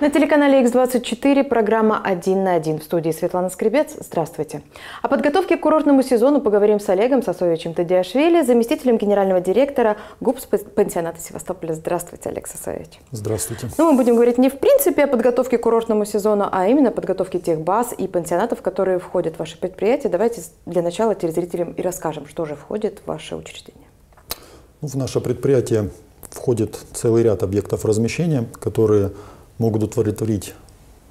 На телеканале X24 программа «Один на один». В студии Светлана Скребец. Здравствуйте. О подготовке к курортному сезону поговорим с Олегом Сосовичем Тадиашвили, заместителем генерального директора ГУПС пансионата Севастополя. Здравствуйте, Олег Сосович. Здравствуйте. Ну, мы будем говорить не в принципе о подготовке к курортному сезону, а именно о подготовке тех баз и пансионатов, которые входят в ваше предприятие. Давайте для начала телезрителям и расскажем, что же входит в ваше учреждение. В наше предприятие входит целый ряд объектов размещения, которые могут удовлетворить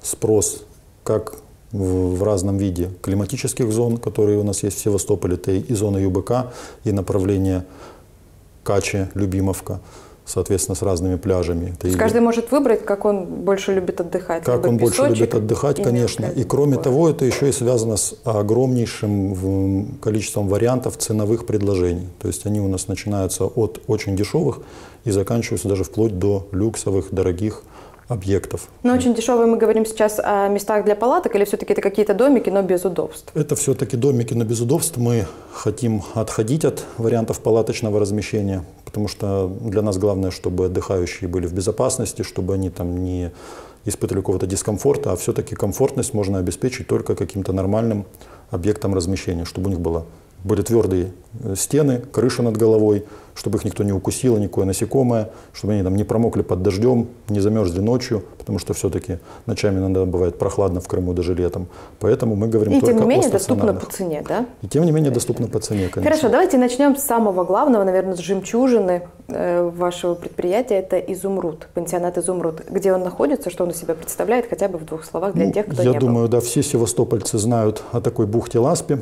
спрос как в, в разном виде климатических зон, которые у нас есть в Севастополе, это и зона ЮБК, и направление Качи, Любимовка, соответственно, с разными пляжами. Это Каждый или... может выбрать, как он больше любит отдыхать. Как он больше любит отдыхать, и конечно. И кроме город. того, это еще и связано с огромнейшим количеством вариантов ценовых предложений. То есть они у нас начинаются от очень дешевых и заканчиваются даже вплоть до люксовых, дорогих объектов. Но очень дешевые мы говорим сейчас о местах для палаток или все-таки это какие-то домики, но без удобств? Это все-таки домики, но без удобств. Мы хотим отходить от вариантов палаточного размещения, потому что для нас главное, чтобы отдыхающие были в безопасности, чтобы они там не испытывали какого-то дискомфорта, а все-таки комфортность можно обеспечить только каким-то нормальным объектом размещения, чтобы у них было были твердые э, стены, крыша над головой, чтобы их никто не укусил, никакое насекомое, чтобы они там не промокли под дождем, не замерзли ночью, потому что все-таки ночами иногда бывает прохладно в Крыму даже летом. Поэтому мы говорим И только тем не менее о доступно по цене, да? И тем не менее доступно по цене, конечно. Хорошо, давайте начнем с самого главного, наверное, с жемчужины э, вашего предприятия. Это «Изумруд», пансионат «Изумруд». Где он находится, что он из себя представляет, хотя бы в двух словах для ну, тех, кто я не думаю, был. да, все севастопольцы знают о такой бухте Ласпи.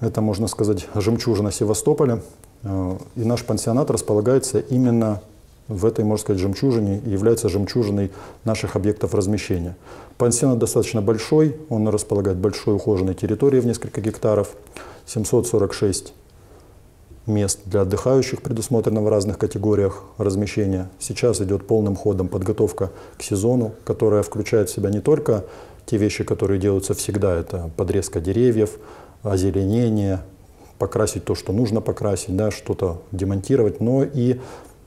Это, можно сказать, жемчужина Севастополя. Э, и наш пансионат располагается именно в этой, можно сказать, жемчужине и является жемчужиной наших объектов размещения. Пансионат достаточно большой, он располагает большой ухоженной территорией в несколько гектаров, 746 мест для отдыхающих предусмотрено в разных категориях размещения. Сейчас идет полным ходом подготовка к сезону, которая включает в себя не только те вещи, которые делаются всегда, это подрезка деревьев, озеленение, покрасить то, что нужно покрасить, да, что-то демонтировать, но и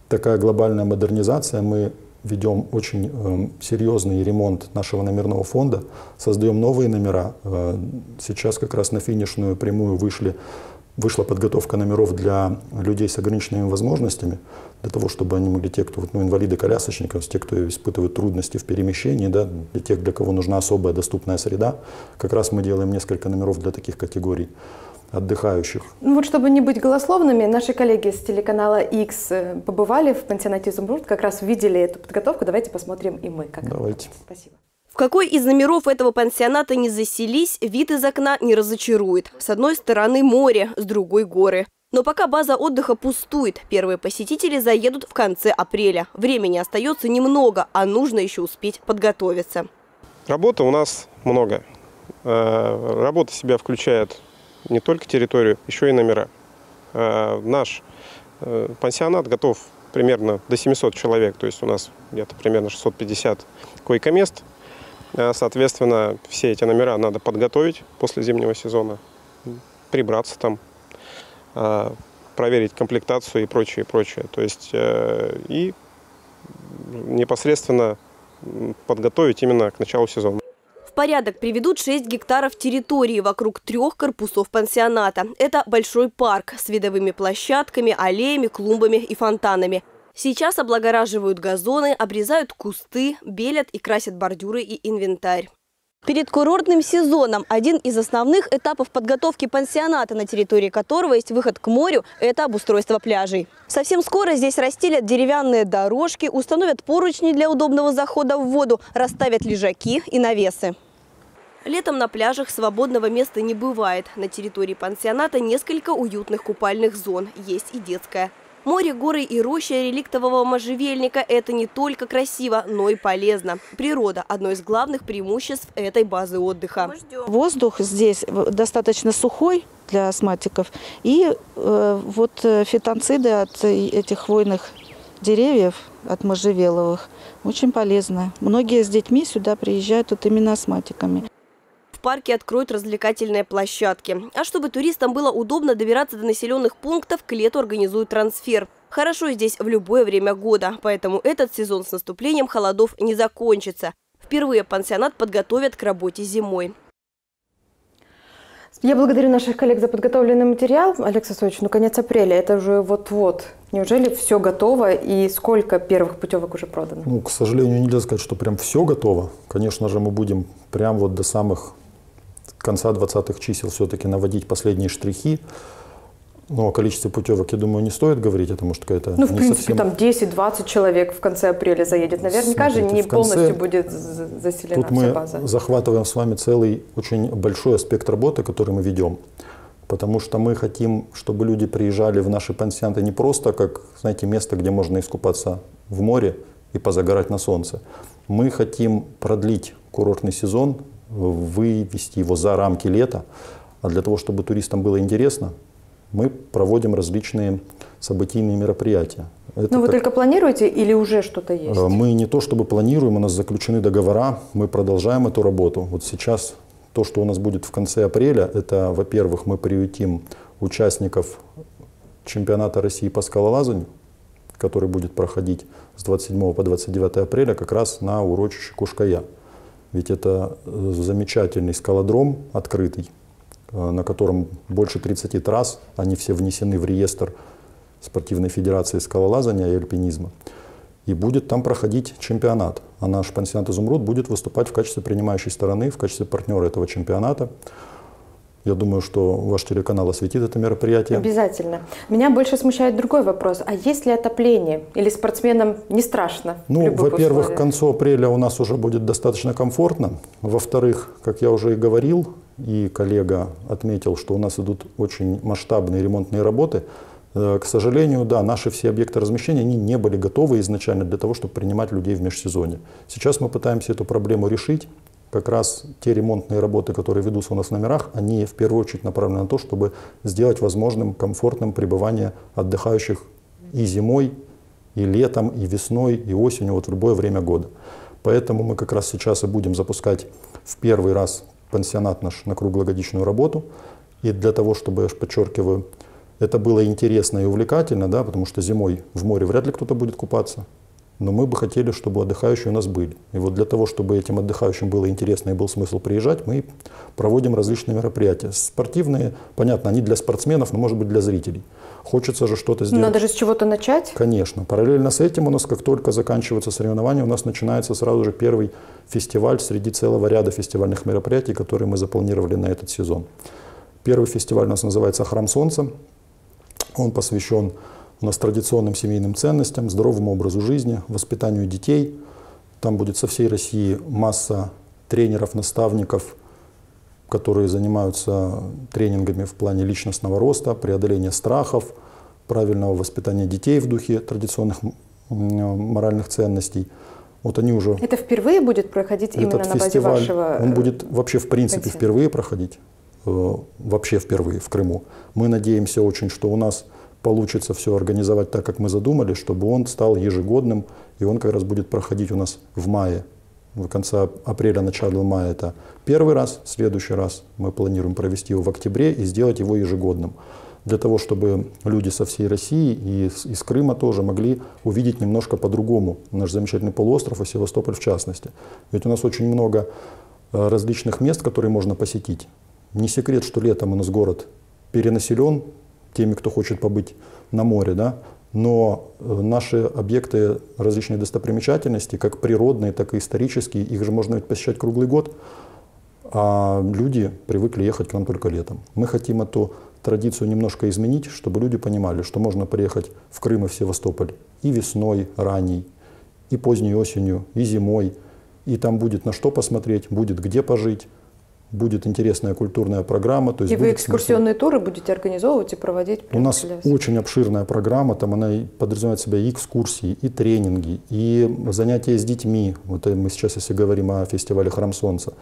такая глобальная модернизация. Мы ведем очень э, серьезный ремонт нашего номерного фонда, создаем новые номера. Э, сейчас как раз на финишную прямую вышли, вышла подготовка номеров для людей с ограниченными возможностями, для того, чтобы они могли, те, кто ну, инвалиды-колясочники, те, кто испытывают трудности в перемещении, да, для тех, для кого нужна особая доступная среда, как раз мы делаем несколько номеров для таких категорий отдыхающих. Ну вот чтобы не быть голословными, наши коллеги с телеканала X э, побывали в пансионате «Изумруд», как раз видели эту подготовку. Давайте посмотрим и мы. Как Давайте. Это. Спасибо. В какой из номеров этого пансионата не заселись, вид из окна не разочарует. С одной стороны море, с другой горы. Но пока база отдыха пустует, первые посетители заедут в конце апреля. Времени остается немного, а нужно еще успеть подготовиться. Работы у нас много. Э, работа себя включает не только территорию, еще и номера. Э, наш э, пансионат готов примерно до 700 человек, то есть у нас где-то примерно 650 койко-мест. Соответственно, все эти номера надо подготовить после зимнего сезона, прибраться там, проверить комплектацию и прочее, прочее. То есть и непосредственно подготовить именно к началу сезона порядок приведут 6 гектаров территории вокруг трех корпусов пансионата. Это большой парк с видовыми площадками, аллеями, клумбами и фонтанами. Сейчас облагораживают газоны, обрезают кусты, белят и красят бордюры и инвентарь. Перед курортным сезоном один из основных этапов подготовки пансионата, на территории которого есть выход к морю, это обустройство пляжей. Совсем скоро здесь расстелят деревянные дорожки, установят поручни для удобного захода в воду, расставят лежаки и навесы. Летом на пляжах свободного места не бывает. На территории пансионата несколько уютных купальных зон. Есть и детская. Море, горы и роща реликтового можжевельника – это не только красиво, но и полезно. Природа – одно из главных преимуществ этой базы отдыха. Воздух здесь достаточно сухой для астматиков. И э, вот э, фитонциды от этих хвойных деревьев, от можжевеловых, очень полезны. Многие с детьми сюда приезжают вот именно астматиками парке откроют развлекательные площадки. А чтобы туристам было удобно добираться до населенных пунктов, к лету организуют трансфер. Хорошо здесь в любое время года, поэтому этот сезон с наступлением холодов не закончится. В Впервые пансионат подготовят к работе зимой. Я благодарю наших коллег за подготовленный материал. Олег Сосович, ну конец апреля, это уже вот-вот. Неужели все готово и сколько первых путевок уже продано? Ну, к сожалению, нельзя сказать, что прям все готово. Конечно же, мы будем прям вот до самых конца 20-х чисел все-таки наводить последние штрихи. Но о количестве путевок, я думаю, не стоит говорить, это может какая-то Ну, в не принципе, совсем... там 10-20 человек в конце апреля заедет. Наверняка же Смотрите, не в конце- полностью будет заселена Тут вся мы база. захватываем с вами целый очень большой аспект работы, который мы ведем. Потому что мы хотим, чтобы люди приезжали в наши пансионаты не просто как, знаете, место, где можно искупаться в море и позагорать на солнце. Мы хотим продлить курортный сезон, вывести его за рамки лета. А для того, чтобы туристам было интересно, мы проводим различные событийные мероприятия. Это Ну, вы как- только планируете или уже что-то есть? Э, Мы не то чтобы планируем, у нас заключены договора, мы продолжаем эту работу. Вот сейчас то, что у нас будет в конце апреля, это, во-первых, мы приютим участников чемпионата России по скалолазанию, который будет проходить с 27 по 29 апреля как раз на урочище Кушкая. Ведь это э, замечательный скалодром открытый, э, на котором больше 30 трасс, они все внесены в реестр Спортивной Федерации скалолазания и альпинизма. И будет там проходить чемпионат. А наш пансионат «Изумруд» будет выступать в качестве принимающей стороны, в качестве партнера этого чемпионата. Я думаю, что ваш телеканал осветит это мероприятие. Обязательно. Меня больше смущает другой вопрос. А есть ли отопление? Или спортсменам не страшно? Ну, во-первых, к концу апреля у нас уже будет достаточно комфортно. Во-вторых, как я уже и говорил, и коллега отметил, что у нас идут очень масштабные ремонтные работы. Э, К сожалению, да, наши все объекты размещения, они не были готовы изначально для того, чтобы принимать людей в межсезонье. Сейчас мы пытаемся эту проблему решить. Как раз те ремонтные работы, которые ведутся у нас в номерах, они в первую очередь направлены на то, чтобы сделать возможным комфортным пребывание отдыхающих и зимой, и летом, и весной, и осенью, вот в любое время года. Поэтому мы как раз сейчас и будем запускать в первый раз пансионат наш на круглогодичную работу. И для того, чтобы, я подчеркиваю, это было интересно и увлекательно, да, потому что зимой в море вряд ли кто-то будет купаться, но мы бы хотели, чтобы отдыхающие у нас были. И вот для того, чтобы этим отдыхающим было интересно и был смысл приезжать, мы проводим различные мероприятия. Спортивные, понятно, они для спортсменов, но может быть для зрителей. Хочется же что-то сделать. Надо же с чего-то начать. Конечно. Параллельно с этим у нас, как только заканчиваются соревнования, у нас начинается сразу же первый фестиваль среди целого ряда фестивальных мероприятий, которые мы запланировали на этот сезон. Первый фестиваль у нас называется «Храм Солнца». Он посвящен у нас традиционным семейным ценностям, здоровому образу жизни, воспитанию детей. Там будет со всей России масса тренеров, наставников, которые занимаются тренингами в плане личностного роста, преодоления страхов, правильного воспитания детей в духе традиционных моральных ценностей. Вот они уже Это впервые будет проходить именно этот на базе фестиваль, вашего... он э, будет вообще в принципе пансиона. впервые проходить, э, вообще впервые в Крыму. Мы надеемся очень, что у нас получится все организовать так, как мы задумали, чтобы он стал ежегодным, и он как раз будет проходить у нас в мае. В конце апреля, начало мая это первый раз, следующий раз мы планируем провести его в октябре и сделать его ежегодным. Для того, чтобы люди со всей России и из, из Крыма тоже могли увидеть немножко по-другому наш замечательный полуостров и Севастополь в частности. Ведь у нас очень много э, различных мест, которые можно посетить. Не секрет, что летом у нас город перенаселен теми, кто хочет побыть на море, да, но э, наши объекты различные достопримечательности, как природные, так и исторические, их же можно ведь посещать круглый год, а люди привыкли ехать к нам только летом. Мы хотим эту традицию немножко изменить, чтобы люди понимали, что можно приехать в Крым и в Севастополь и весной ранней, и поздней осенью, и зимой, и там будет на что посмотреть, будет где пожить, будет интересная культурная программа. То есть И вы будет смысл. экскурсионные туры будете организовывать и проводить У нас для- очень обширная программа, там она подразумевает в себя и экскурсии, и тренинги, и занятия с детьми. Вот э, мы сейчас, если говорим о фестивале «Храм Солнца»,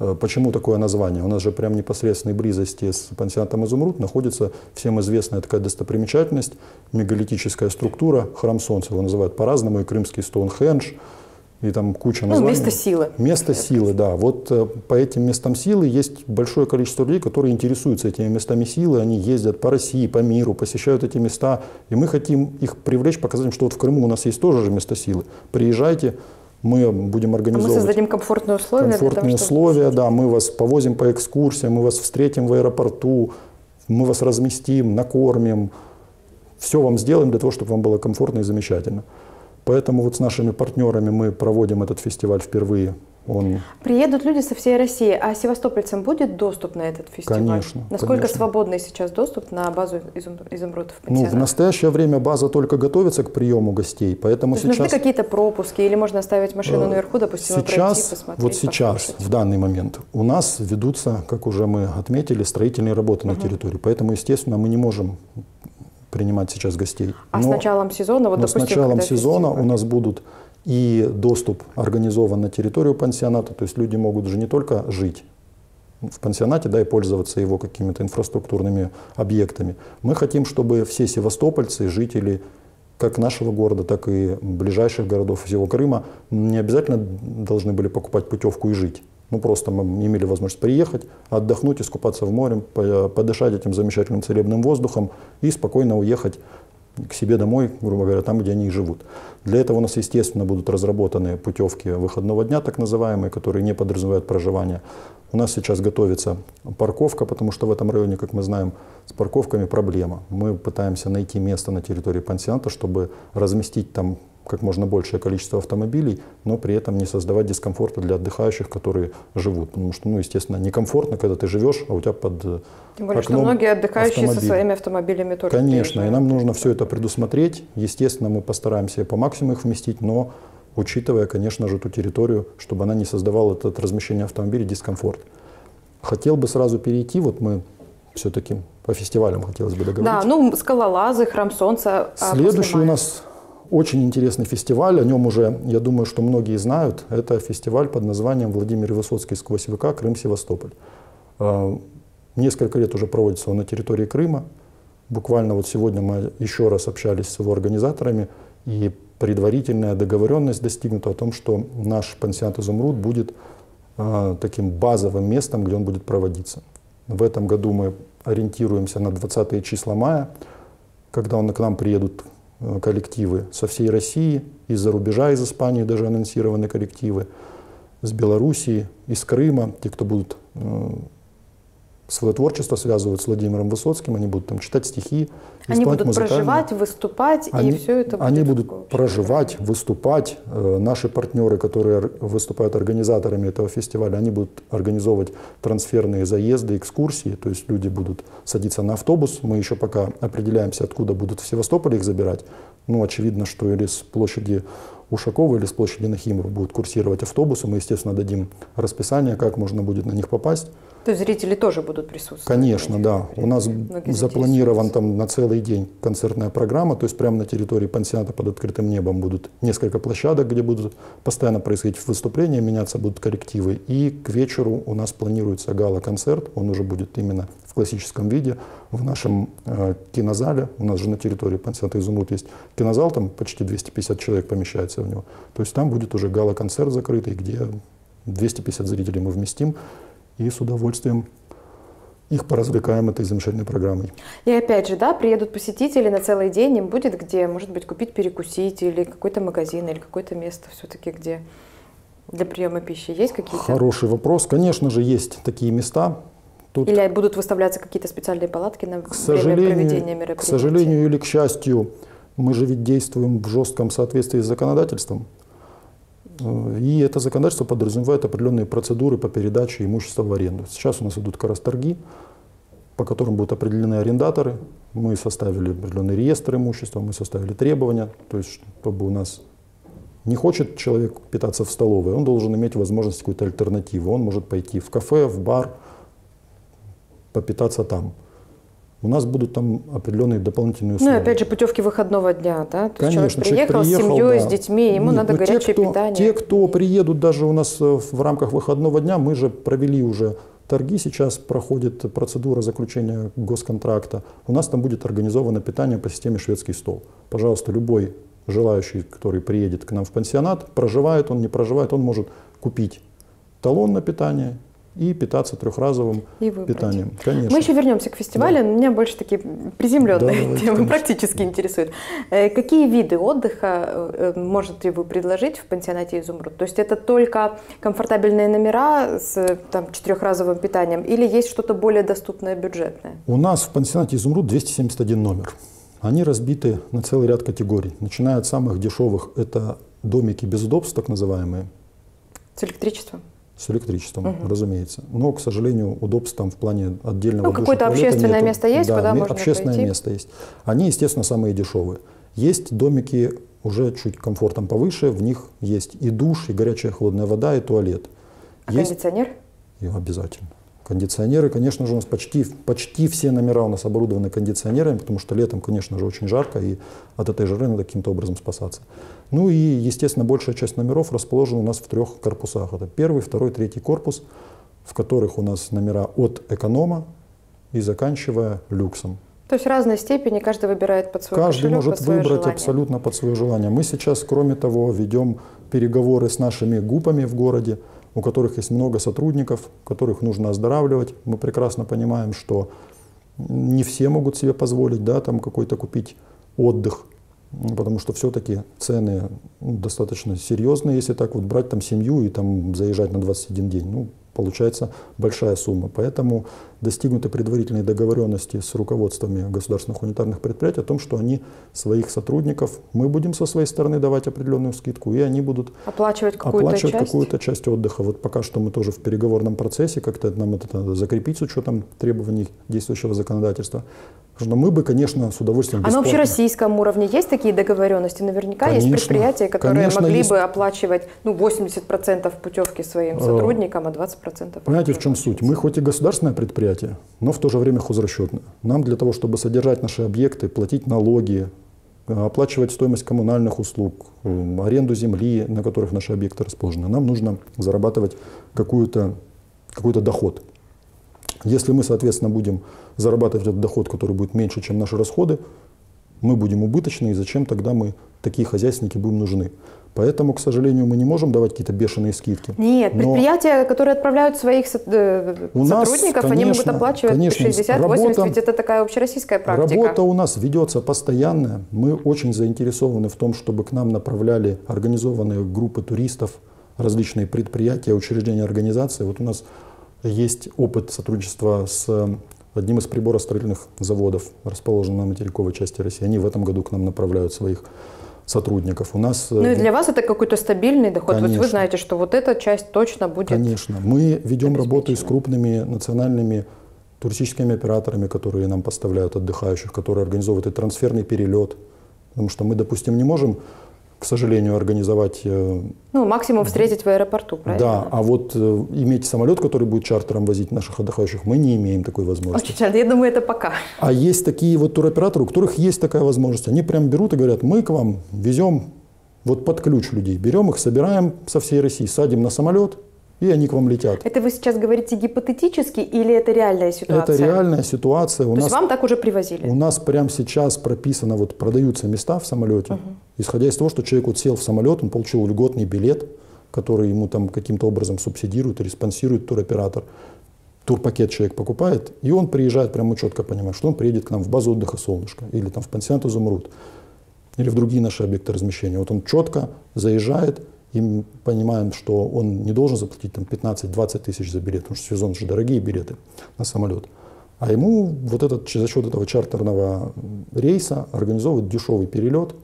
Э, Почему такое название? У нас же прям непосредственной близости с пансионатом «Изумруд» находится всем известная такая достопримечательность, мегалитическая структура «Храм Солнца». Его называют по-разному, и крымский Стоунхендж, и там куча Ну, названий. место силы. Место силы, да. Вот э, по этим местам силы есть большое количество людей, которые интересуются этими местами силы. Они ездят по России, по миру, посещают эти места. И мы хотим их привлечь, показать им, что вот в Крыму у нас есть тоже же место силы. Приезжайте, Мы будем организовывать... А мы создадим комфортные условия Комфортные того, условия, да. Мы вас повозим по экскурсиям, мы вас встретим в аэропорту, мы вас разместим, накормим. Все вам сделаем для того, чтобы вам было комфортно и замечательно. Поэтому вот с нашими партнерами мы проводим этот фестиваль впервые. Он... Приедут люди со всей России, а севастопольцам будет доступ на этот фестиваль? Конечно. Насколько конечно. свободный сейчас доступ на базу изум... изумрудов? Ну, в настоящее время база только готовится к приему гостей, поэтому То сейчас... нужны какие-то пропуски или можно оставить машину Э, наверху, допустим, сейчас, пройти, посмотреть, Вот сейчас, послушать? в данный момент, у нас ведутся, как уже мы отметили, строительные работы на территории. Поэтому, естественно, мы не можем принимать сейчас гостей. А с Но- началом сезона, вот, но с допустим, началом сезона у нас будут и доступ организован на территорию пансионата, то есть люди могут же не только жить в пансионате, да, и пользоваться его какими-то инфраструктурными объектами. Мы хотим, чтобы все севастопольцы, жители как нашего города, так и ближайших городов всего Крыма не обязательно должны были покупать путевку и жить. Ну, просто мы имели возможность приехать, отдохнуть, искупаться в море, по- подышать этим замечательным целебным воздухом и спокойно уехать к себе домой, грубо говоря, там, где они живут. Для этого у нас, естественно, будут разработаны путевки выходного дня, так называемые, которые не подразумевают проживание. У нас сейчас готовится парковка, потому что в этом районе, как мы знаем, с парковками проблема. Мы пытаемся найти место на территории пансионата, чтобы разместить там как можно большее количество автомобилей, но при этом не создавать дискомфорта для отдыхающих, которые живут. Потому что, ну, естественно, некомфортно, когда ты живешь, а у тебя под Тем более, что окном многие отдыхающие со автомобиль. своими автомобилями тоже Конечно, и приезжают. нам нужно все это предусмотреть. Естественно, мы постараемся по максимуму их вместить, но учитывая, конечно же, ту территорию, чтобы она не создавала этот размещение автомобилей дискомфорт. Хотел бы сразу перейти, вот мы все-таки по фестивалям хотелось бы договорить. Да, ну, скалолазы, храм солнца. а Следующий после у нас очень интересный фестиваль, о нем уже, я думаю, что многие знают. Это фестиваль под названием «Владимир Высоцкий сквозь века. Крым-Севастополь». Э, Несколько лет уже проводится он на территории Крыма. Буквально вот сегодня мы еще раз общались с его организаторами, и предварительная договоренность достигнута о том, что наш пансионат «Изумруд» будет э, таким базовым местом, где он будет проводиться. В этом году мы ориентируемся на 20 числа мая, когда он, к нам приедут коллективы со всей России, из-за рубежа, из Испании даже анонсированы коллективы, с Белоруссии, из Крыма, те, кто будут э, свое творчество связывают с Владимиром Высоцким, они будут там читать стихи, Они будут музыкальные. проживать, выступать, Они, и все это будет они будут такой общей проживать, выступать. Э, Наши партнеры, которые ор- выступают организаторами этого фестиваля, они будут организовывать трансферные заезды, экскурсии. То есть люди будут садиться на автобус. Мы еще пока определяемся, откуда будут в Севастополе их забирать. Ну, очевидно, что или с площади Ушакова, или с площади Нахимова будут курсировать автобусы. Мы, естественно, дадим расписание, как можно будет на них попасть. То есть зрители тоже будут присутствовать? Конечно, да. У нас Многие запланирован там на целый день концертная программа, то есть прямо на территории пансионата под открытым небом будут несколько площадок, где будут постоянно происходить выступления, меняться будут коллективы. И к вечеру у нас планируется гала-концерт, он уже будет именно в классическом виде в нашем э, кинозале. У нас же на территории пансионата «Изумруд» есть кинозал, там почти 250 человек помещается в него. То есть там будет уже гала-концерт закрытый, где 250 зрителей мы вместим и с удовольствием их поразвлекаем этой замечательной программой. И опять же, да, приедут посетители на целый день, им будет где, может быть, купить перекусить, или какой-то магазин, или какое-то место все-таки, где для приема пищи есть какие-то? Хороший вопрос. Конечно же, есть такие места. Тут, Или будут выставляться какие-то специальные палатки на к время проведения к мероприятия? сожалению или к счастью, мы же ведь действуем в жестком соответствии с законодательством. Э, И это законодательство подразумевает определенные процедуры по передаче имущества в аренду. Сейчас у нас идут как раз торги, по которым будут определены арендаторы. Мы составили определенный реестр имущества, мы составили требования, то есть чтобы у нас не хочет человек питаться в столовой, он должен иметь возможность какую-то альтернативу. Он может пойти в кафе, в бар, попитаться там. У нас будут там определенные дополнительные Ну условия. и опять же путевки выходного дня, да? То есть Конечно, человек приехал, человек с семьей, да. с детьми, ему Нет, надо ну, те, горячее кто- питание. Те, кто приедут даже у нас э, в рамках выходного дня, мы же провели уже торги, сейчас проходит процедура заключения госконтракта. У нас там будет организовано питание по системе шведский стол. Пожалуйста, любой желающий, который приедет к нам в пансионат, проживает он, не проживает, он может купить талон на питание и питаться трехразовым и питанием. Конечно. Мы еще вернемся к фестивалю. Да. Меня больше такие приземленные да, темы практически интересуют. Э, какие виды отдыха э, можете вы предложить в пансионате «Изумруд»? То есть это только комфортабельные номера с там, четырехразовым питанием или есть что-то более доступное, бюджетное? У нас в пансионате «Изумруд» 271 номер. Они разбиты на целый ряд категорий. Начиная от самых дешевых, это домики без удобств, так называемые. С электричеством? С электричеством, угу. разумеется. Но, к сожалению, удобств там в плане отдельного Ну, какое-то общественное нету. место есть, да, куда можно общественное пойти? место есть. Они, естественно, самые дешевые. Есть домики уже чуть комфортом повыше, в них есть и душ, и горячая холодная вода, и туалет. А есть... кондиционер? И обязательно. Кондиционеры, конечно же, у нас почти, почти все номера у нас оборудованы кондиционерами, потому что летом, конечно же, очень жарко, и от этой жары надо каким-то образом спасаться. Ну и, естественно, большая часть номеров расположена у нас в трех корпусах. Это первый, второй, третий корпус, в которых у нас номера от эконома и заканчивая люксом. То есть разной степени, каждый выбирает под свой Каждый кошелек, может под свое выбрать желание. абсолютно под свое желание. Мы сейчас, кроме того, ведем переговоры с нашими гупами в городе, у которых есть много сотрудников, которых нужно оздоравливать. Мы прекрасно понимаем, что не все могут себе позволить да, там какой-то купить отдых, потому что все-таки цены ну, достаточно серьезные, если так вот брать там семью и там заезжать на 21 день. Ну, получается большая сумма. Поэтому достигнуты предварительные договоренности с руководствами государственных унитарных предприятий о том, что они своих сотрудников, мы будем со своей стороны давать определенную скидку, и они будут оплачивать какую-то оплачивать часть. какую-то часть отдыха. Вот пока что мы тоже в переговорном процессе, как-то нам это надо закрепить с учетом требований действующего законодательства. Что мы бы, конечно, с удовольствием А на бесплатно- общероссийском уровне есть такие договоренности? Наверняка есть Конечно, предприятия, которые конечно, могли есть. бы оплачивать ну, 80% путевки своим сотрудникам, а 20% Понимаете, в чем суть? Мы хоть и государственное предприятие, но в то же время хозрасчетное. Нам для того, чтобы содержать наши объекты, платить налоги, э, оплачивать стоимость коммунальных услуг, э, аренду земли, на которых наши объекты расположены, нам нужно зарабатывать какую-то, какой-то доход. Если мы, соответственно, будем зарабатывать этот доход, который будет меньше, чем наши расходы, мы будем убыточны, и зачем тогда мы, такие хозяйственники, будем нужны? Поэтому, к сожалению, мы не можем давать какие-то бешеные скидки. Нет, Но предприятия, которые отправляют своих со- э, У нас, сотрудников, они могут конечно, оплачивать конечно, 60-80, работа- ведь это такая общероссийская практика. Работа у нас ведется постоянная. Мы очень заинтересованы в том, чтобы к нам направляли организованные группы туристов, различные предприятия, учреждения, организации. Вот у нас есть опыт сотрудничества с одним из приборостроительных заводов, расположенным на материковой части России. Они в этом году к нам направляют своих сотрудников. У нас э, Ну и для вас это какой-то стабильный доход. Вот вы Конечно. знаете, что вот эта часть точно будет. Конечно. Мы ведем работу и с крупными национальными туристическими операторами, которые нам поставляют отдыхающих, которые организовывают и трансферный перелет. Потому что мы, допустим, не можем, к сожалению, организовать... э, Ну, максимум встретить в аэропорту, правильно? Да, а вот э, иметь самолет, который будет чартером возить наших отдыхающих, мы не имеем такой возможности. Очень жаль, я думаю, это пока. А есть такие вот туроператоры, у которых есть такая возможность. Они прям берут и говорят, мы к вам везем вот под ключ людей. Берем их, собираем со всей России, садим на самолет, и они к вам летят. Это вы сейчас говорите гипотетически или это реальная ситуация? Это реальная ситуация. У То нас, есть вам так уже привозили? у нас прямо сейчас прописано, вот продаются места в самолете, исходя из того, что человек вот сел в самолет, он получил льготный билет, который ему там каким-то образом субсидирует или спонсирует туроператор. Турпакет человек покупает, и он приезжает, прямо четко понимает, что он приедет к нам в базу отдыха «Солнышко» или там в пансионат «Изумруд» или в другие наши объекты размещения. Вот он четко заезжает, и мы понимаем, что он не должен заплатить там 15-20 тысяч за билет, потому что сезон же дорогие билеты на самолет. А ему вот этот, за счет этого чартерного рейса организовывают дешевый перелет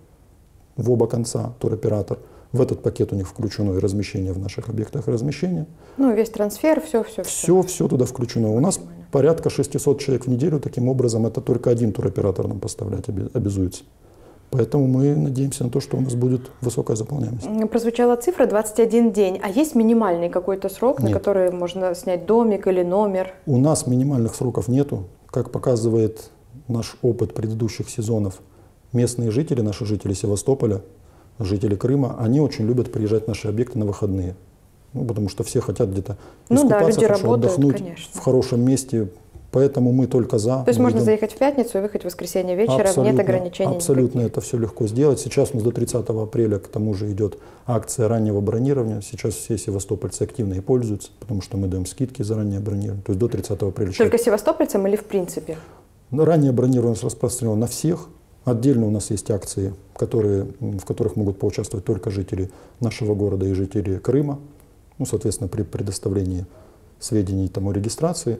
в оба конца туроператор. В этот пакет у них включено и размещение в наших объектах размещения. Ну, весь трансфер, все, все, Все, все туда включено. У нас порядка 600 человек в неделю. Таким образом, это только один туроператор нам поставлять обязуется. Поэтому мы надеемся на то, что у нас будет высокая заполняемость. Прозвучала цифра 21 день. А есть минимальный какой-то срок, на Нет. который можно снять домик или номер? У нас минимальных сроков нету. Как показывает наш опыт предыдущих сезонов, местные жители, наши жители Севастополя, жители Крыма, они очень любят приезжать в наши объекты на выходные. Ну, потому что все хотят где-то Ну да, искупаться люди хорошо, работают, отдохнуть конечно. в хорошем месте, Поэтому мы только за. То есть мы можно заехать в пятницу и выехать в воскресенье вечером, нет ограничений Абсолютно никаких. это все легко сделать. Сейчас у нас до 30 апреля к тому же идет акция раннего бронирования. Сейчас все севастопольцы активно и пользуются, потому что мы даем скидки за раннее бронирование. То есть до 30 апреля. Только севастопольцам или в принципе? Но раннее бронирование распространено на всех. Отдельно у нас есть акции, которые, в которых могут поучаствовать только жители нашего города и жители Крыма. Ну, соответственно, при предоставлении сведений там, о регистрации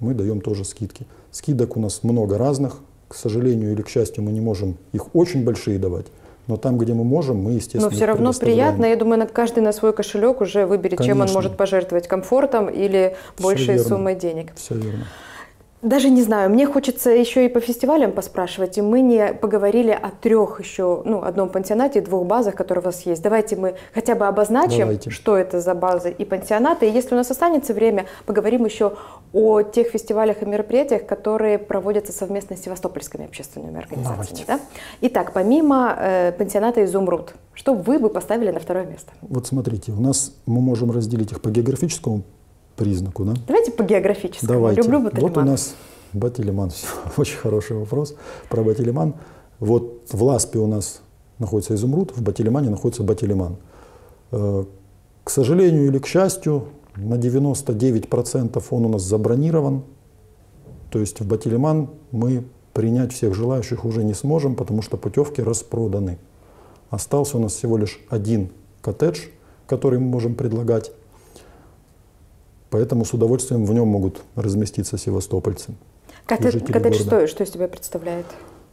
мы даем тоже скидки. Скидок у нас много разных. К сожалению или к счастью, мы не можем их очень большие давать. Но там, где мы можем, мы, естественно, Но все равно приятно. Я думаю, каждый на свой кошелек уже выберет, чем он Конечно. может пожертвовать комфортом или большей суммой денег. Все верно. Даже не знаю, мне хочется еще и по фестивалям поспрашивать, и мы не поговорили о трех еще, ну, одном пансионате и двух базах, которые у вас есть. Давайте мы хотя бы обозначим, Давайте. что это за базы и пансионаты, и если у нас останется время, поговорим еще о тех фестивалях и мероприятиях, которые проводятся совместно с севастопольскими общественными организациями. Давайте. Да? Итак, помимо э, пансионата «Изумруд», что вы бы поставили на второе место? Вот смотрите, у нас мы можем разделить их по географическому признаку, да? Давайте по географическому. Давайте. Люблю Вот у нас Батилиман. Очень хороший вопрос про Батилиман. Вот в Ласпе у нас находится Изумруд, в Батилимане находится Батилиман. Э, К сожалению или к счастью, на 99% он у нас забронирован. То есть в Батилиман мы принять всех желающих уже не сможем, потому что путевки распроданы. Остался у нас всего лишь один коттедж, который мы можем предлагать. Поэтому с удовольствием в нем могут разместиться севастопольцы. Коттедж, коттедж что, что из себя представляет?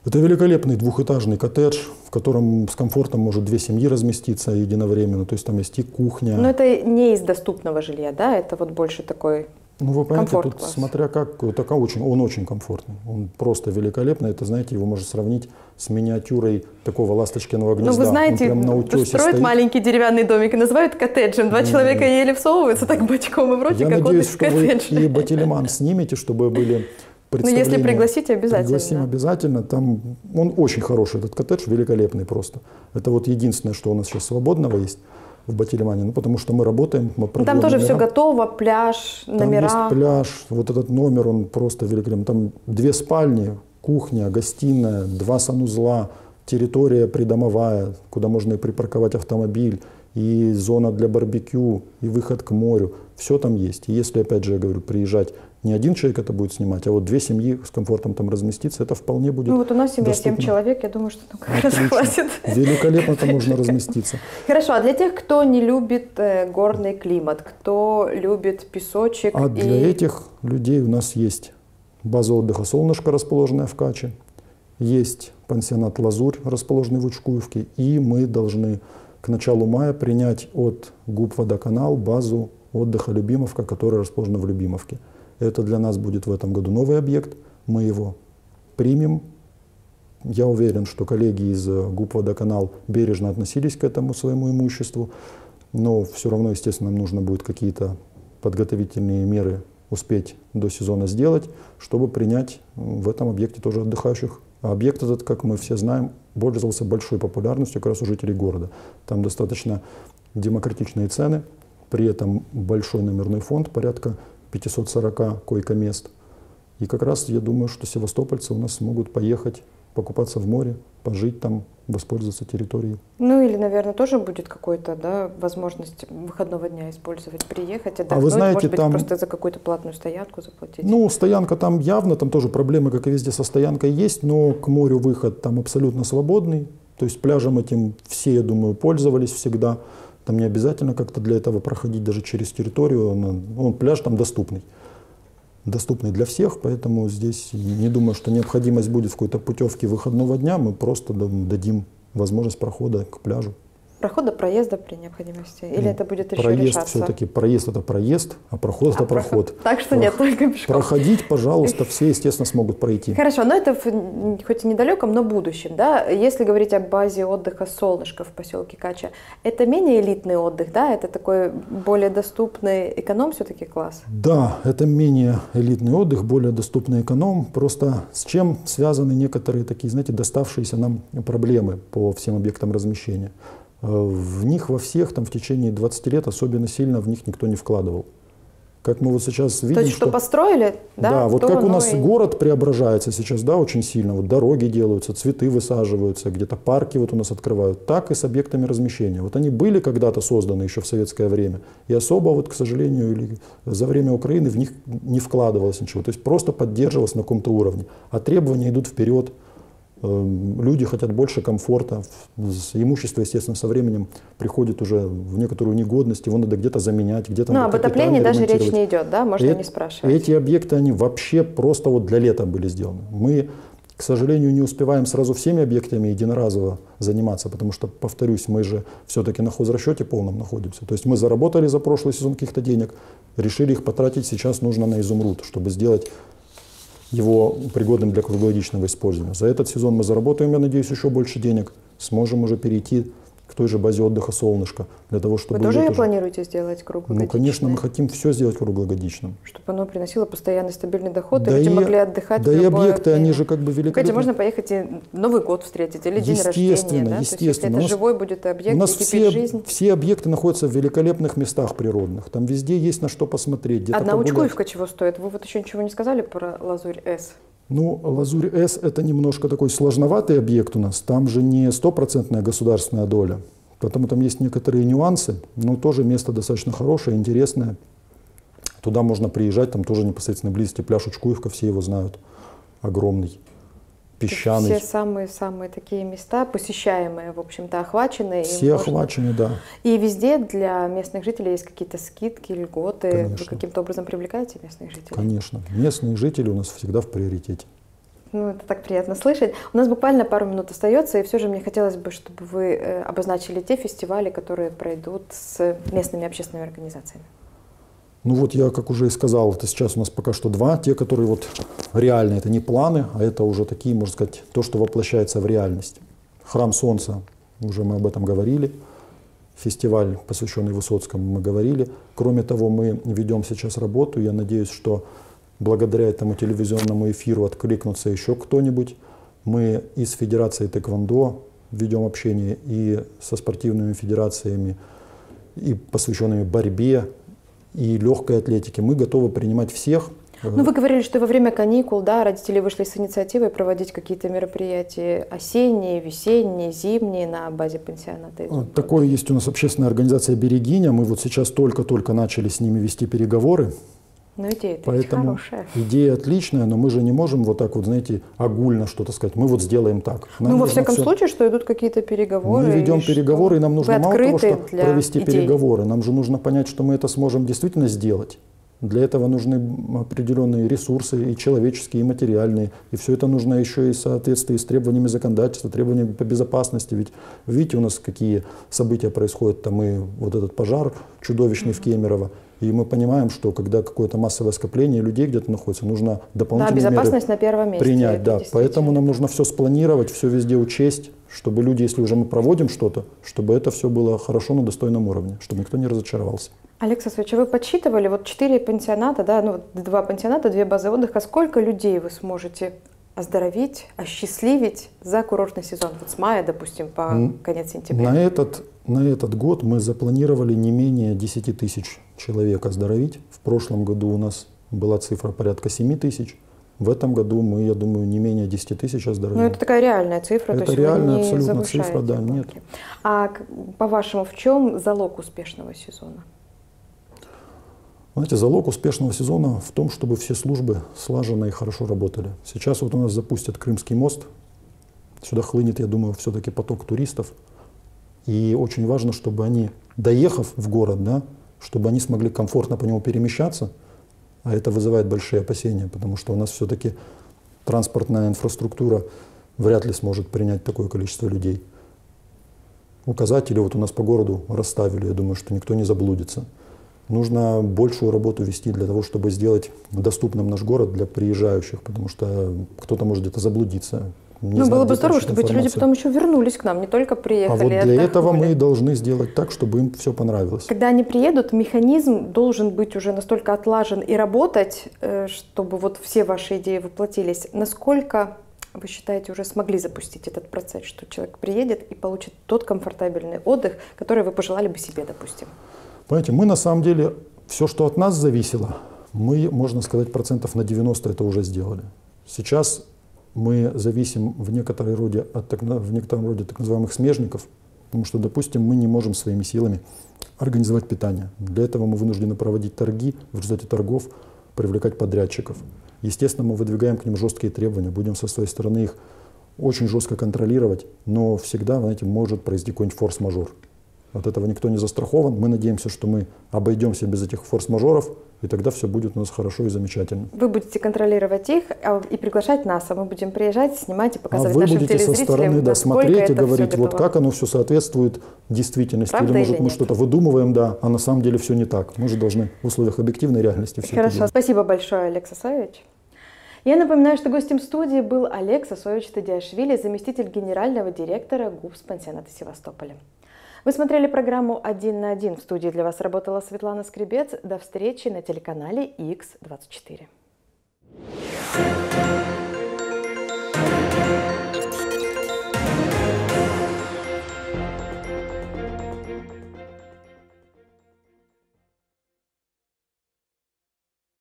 Это великолепный двухэтажный коттедж, в котором с комфортом может две семьи разместиться единовременно. То есть там есть и кухня. Но это не из доступного жилья, да? Это вот больше такой... Ну, вы понимаете, комфорт тут класс. смотря как, такая очень, он очень комфортный. Он просто великолепный. Это, знаете, его можно сравнить с миниатюрой такого ласточкиного гнезда. Ну, вы Он знаете, прям на утесе строят стоит. маленький деревянный домик и называют коттеджем. Два человека еле всовываются так бочком и вроде Я как надеюсь, что вы и Батилиман снимете, чтобы были Ну, если пригласите, обязательно. Пригласим обязательно. Там он очень хороший, этот коттедж, великолепный просто. Это вот единственное, что у нас сейчас свободного есть в Батилимане. Ну, потому что мы работаем, мы Ну, Там тоже все номера. готово, пляж, Там номера. есть пляж, вот этот номер, он просто великолепный. Там две спальни, кухня, гостиная, два санузла, территория придомовая, куда можно и припарковать автомобиль, и зона для барбекю, и выход к морю. Все там есть. И если, опять же, я говорю, приезжать, не один человек это будет снимать, а вот две семьи с комфортом там разместиться, это вполне будет Ну вот у нас семья семь доступно. человек, я думаю, что ну, как раз Отлично. хватит. Великолепно там можно разместиться. Хорошо, а для тех, кто не любит э, горный климат, кто любит песочек А и... для этих людей у нас есть база отдыха «Солнышко», расположенная в Каче, есть пансионат «Лазурь», расположенный в Учкуевке, и мы должны к началу мая принять от ГУП «Водоканал» базу отдыха «Любимовка», которая расположена в Любимовке. Это для нас будет в этом году новый объект, мы его примем. Я уверен, что коллеги из ГУП «Водоканал» бережно относились к этому своему имуществу, но все равно, естественно, нам нужно будет какие-то подготовительные меры успеть до сезона сделать, чтобы принять в этом объекте тоже отдыхающих. А объект этот, как мы все знаем, пользовался большой популярностью как раз у жителей города. Там достаточно демократичные цены, при этом большой номерной фонд, порядка 540 койко-мест. И как раз я думаю, что севастопольцы у нас смогут поехать покупаться в море, пожить там, воспользоваться территорией. Ну или, наверное, тоже будет какой-то, да, возможность выходного дня использовать, приехать, отдохнуть, А вы знаете, может быть, там- просто за какую-то платную стоянку заплатить. Ну, стоянка там явно, там тоже проблемы, как и везде, со стоянкой есть, но к морю выход там абсолютно свободный. То есть пляжем этим все, я думаю, пользовались всегда. Там не обязательно как-то для этого проходить даже через территорию. Он, он пляж там доступный. Доступный для всех, поэтому здесь не думаю, что необходимость будет в какой-то путевке выходного дня. Мы просто дадим возможность прохода к пляжу. Прохода, проезда при необходимости? Или Ну, это будет еще проезд решаться? все-таки, проезд это проезд, а проход это А, проход. проход. Так что нет, Прох- только пешком. Проходить, пожалуйста, все, естественно, смогут пройти. Хорошо, но это в, хоть и недалеком, но будущем, да? Если говорить о базе отдыха «Солнышко» в поселке Кача, это менее элитный отдых, да? Это такой более доступный эконом все-таки класс? Да, это менее элитный отдых, более доступный эконом. Просто с чем связаны некоторые такие, знаете, доставшиеся нам проблемы по всем объектам размещения? Э, В них во всех там в течение 20 лет особенно сильно в них никто не вкладывал. как мы вот сейчас видим, То есть, что, что построили, да, да вот как у нас и... город преображается сейчас, да, очень сильно, вот дороги делаются, цветы высаживаются, где-то парки вот у нас открывают, так и с объектами размещения. Вот они были когда-то созданы еще в советское время, и особо вот, к сожалению, или за время Украины в них не вкладывалось ничего, то есть просто поддерживалось на каком-то уровне, а требования идут вперед, люди хотят больше комфорта. Имущество, естественно, со временем приходит уже в некоторую негодность, его надо где-то заменять, где-то Ну, об отоплении даже речь не идет, да? Можно и, не спрашивать. Эти объекты, они вообще просто вот для лета были сделаны. Мы, к сожалению, не успеваем сразу всеми объектами единоразово заниматься, потому что, повторюсь, мы же все-таки на хозрасчете полном находимся. То есть мы заработали за прошлый сезон каких-то денег, решили их потратить, сейчас нужно на изумруд, чтобы сделать его пригодным для круглогодичного использования. За этот сезон мы заработаем, я надеюсь, еще больше денег, сможем уже перейти к той же базе отдыха «Солнышко», для того, чтобы... Вы тоже ее планируете сделать круглогодичным? Ну, конечно, мы хотим все сделать круглогодичным. Чтобы оно приносило постоянный стабильный доход, да и люди и, могли отдыхать Да и объекты, время. они же как бы великолепны. Кстати, можно поехать и Новый год встретить, или день рождения. Естественно, да? естественно. это живой будет объект, у нас все, жизнь. все объекты находятся в великолепных местах природных. Там везде есть на что посмотреть. Одна Учкуевка чего стоит? Вы вот еще ничего не сказали про Лазурь-С. Ну, Лазурь-С – это немножко такой сложноватый объект у нас. Там же не стопроцентная государственная доля. Поэтому там есть некоторые нюансы, но тоже место достаточно хорошее, интересное. Туда можно приезжать, там тоже непосредственно близости пляж Учкуевка, все его знают, огромный песчаный. Все самые-самые такие места, посещаемые, в общем-то, охвачены. Все можно... охвачены, да. И везде для местных жителей есть какие-то скидки, льготы. Конечно. Вы каким-то образом привлекаете местных жителей? Конечно. Местные жители у нас всегда в приоритете. Ну, это так приятно слышать. У нас буквально пару минут остается, и все же мне хотелось бы, чтобы вы э, обозначили те фестивали, которые пройдут с местными общественными организациями. Ну вот я, как уже и сказал, это сейчас у нас пока что два. Те, которые вот реальные, это не планы, а это уже такие, можно сказать, то, что воплощается в реальность. Храм Солнца, уже мы об этом говорили. Фестиваль, посвященный Высоцкому, мы говорили. Кроме того, мы ведем сейчас работу. Я надеюсь, что благодаря этому телевизионному эфиру откликнутся еще кто-нибудь. Мы из Федерации Тэквондо ведем общение и со спортивными федерациями, и посвященными борьбе, и легкой атлетики. Мы готовы принимать всех. Ну, вы говорили, что во время каникул, да, родители вышли с инициативой проводить какие-то мероприятия осенние, весенние, зимние на базе пансионата. Такое есть у нас общественная организация «Берегиня». Мы вот сейчас только-только начали с ними вести переговоры. Но идея Поэтому хорошая. Идея отличная, но мы же не можем вот так вот, знаете, огульно что-то сказать. Мы вот сделаем так. Нам ну, во всяком все... случае, что идут какие-то переговоры. Мы ведем переговоры, и нам нужно мало того, что провести идей. переговоры. Нам же нужно понять, что мы это сможем действительно сделать. Для этого нужны определенные ресурсы, и человеческие, и материальные. И все это нужно еще и в соответствии с требованиями законодательства, требованиями по безопасности. Ведь видите, у нас какие события происходят. Там и вот этот пожар чудовищный mm-hmm. в Кемерово. И мы понимаем, что когда какое-то массовое скопление людей где-то находится, нужно дополнительные да, безопасность меры на первом месте. принять. Да. Поэтому нам нужно все спланировать, все везде учесть, чтобы люди, если уже мы проводим что-то, чтобы это все было хорошо на достойном уровне, чтобы никто не разочаровался. Алекса Свеча, вы подсчитывали, вот четыре пансионата, да, ну, два пансионата, две базы отдыха, сколько людей вы сможете оздоровить, осчастливить за курортный сезон, вот с мая, допустим, по конец сентября? На этот, на этот год мы запланировали не менее 10 тысяч человек оздоровить. В прошлом году у нас была цифра порядка 7 тысяч. В этом году мы, я думаю, не менее 10 тысяч оздоровим. Ну, это такая реальная цифра. Это то есть реальная вы не абсолютно цифра, да, нет. А по-вашему, в чем залог успешного сезона? Знаете, залог успешного сезона в том, чтобы все службы слаженно и хорошо работали. Сейчас вот у нас запустят Крымский мост. Сюда хлынет, я думаю, все-таки поток туристов. И очень важно, чтобы они, доехав в город, да, чтобы они смогли комфортно по нему перемещаться. А это вызывает большие опасения, потому что у нас все-таки транспортная инфраструктура вряд ли сможет принять такое количество людей. Указатели вот у нас по городу расставили, я думаю, что никто не заблудится. Нужно большую работу вести для того, чтобы сделать доступным наш город для приезжающих, потому что кто-то может где-то заблудиться. Не ну, знаю, было бы здорово, чтобы эти люди потом еще вернулись к нам, не только приехали. А вот для отдохнули. этого мы должны сделать так, чтобы им все понравилось. Когда они приедут, механизм должен быть уже настолько отлажен и работать, э, чтобы вот все ваши идеи воплотились. Насколько вы считаете, уже смогли запустить этот процесс, что человек приедет и получит тот комфортабельный отдых, который вы пожелали бы себе, допустим? Понимаете, мы на самом деле Все, что от нас зависело, мы, можно сказать, процентов на 90 это уже сделали. Сейчас мы зависим в, некоторой роде от, в некотором роде так называемых смежников, потому что, допустим, мы не можем своими силами организовать питание. Для этого мы вынуждены проводить торги, в результате торгов привлекать подрядчиков. Естественно, мы выдвигаем к ним жесткие требования, будем со своей стороны их очень жестко контролировать, но всегда, знаете, может произойти какой-нибудь форс-мажор. От этого никто не застрахован. Мы надеемся, что мы обойдемся без этих форс-мажоров, и тогда все будет у нас хорошо и замечательно. Вы будете контролировать их а, и приглашать нас, а мы будем приезжать, снимать и показывать а вы нашим будете со стороны да, смотреть и говорить, вот как оно все соответствует действительности. Правда или, может, или мы что-то выдумываем, да, а на самом деле все не так. Мы же должны в условиях объективной реальности все Хорошо, это спасибо большое, Олег Сосович. Я напоминаю, что гостем студии был Олег Сосович Тадиашвили, заместитель генерального директора ГУПС пансионата Севастополя. Вы смотрели программу «Один на один». В студии для вас работала Светлана Скребец. До встречи на телеканале X24.